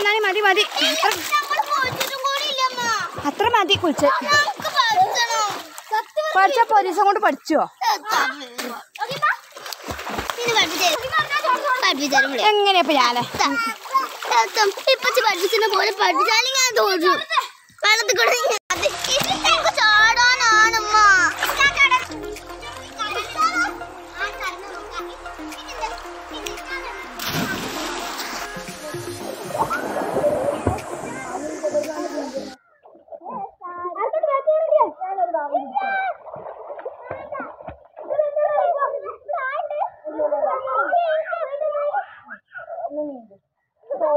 പോന്നാണി മതി മതി. അത്ര മതി കുളിച്ച്. പഠിച്ച പോലീസും കൊണ്ട് പഠിച്ചോ? എങ്ങനെയാ ഞാനെ? പോലെ പഠിച്ചാലും ഞാൻ തോറ്റു. വെള്ളത്തിൽ കൂടെ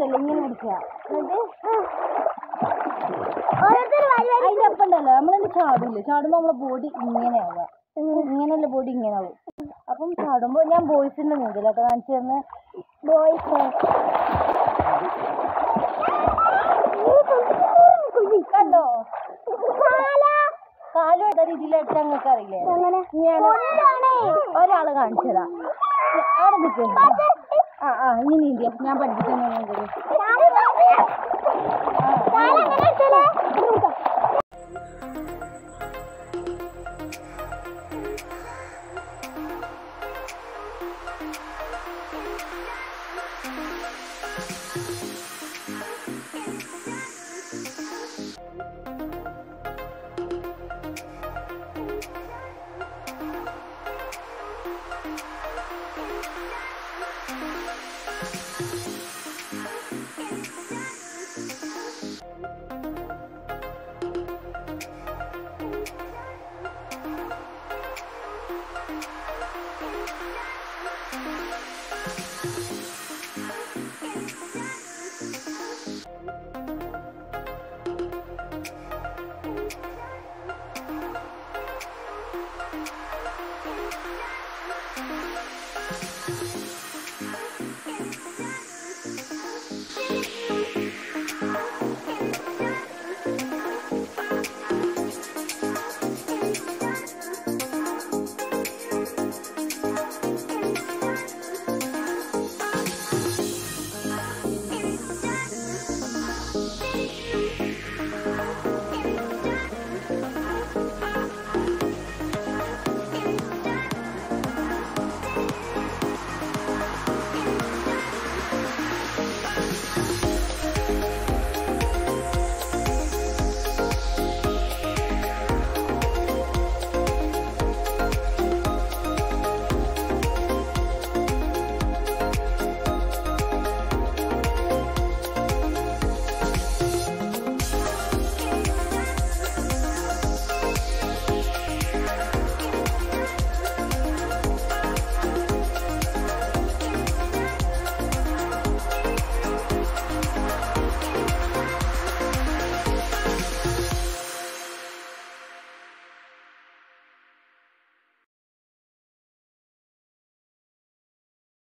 ഫസ്റ്റിണ്ടല്ലോ ഇങ്ങനെ പിടിക്കുക അതിന്റെ അപ്പം ഉണ്ടല്ലോ. നമ്മളെന്ത് ചാടില്ലേ? ചാടുമ്പോ നമ്മളെ ബോഡി ഇങ്ങനെയാവുക ഇങ്ങനെയല്ല ബോഡി ഇങ്ങനെ ആവും. അപ്പം ചാടുമ്പോ ഞാൻ ബോയ്സിന്റെ നീന്തലോട്ടോ കാണിച്ചു തന്ന്. ബോയ്സ് കണ്ടോ? കാലും. ഇട രീതിയിലിട്ട് അങ്ങക്ക് അറിയില്ലേ ഞാൻ ഒരാൾ. കാണിച്ചതാ അവിടെ നിൽക്കുന്നു ആ ആ ഇനി നീന്തിയ ഞാൻ പഠിപ്പിക്കാൻ ഞാൻ കൂടി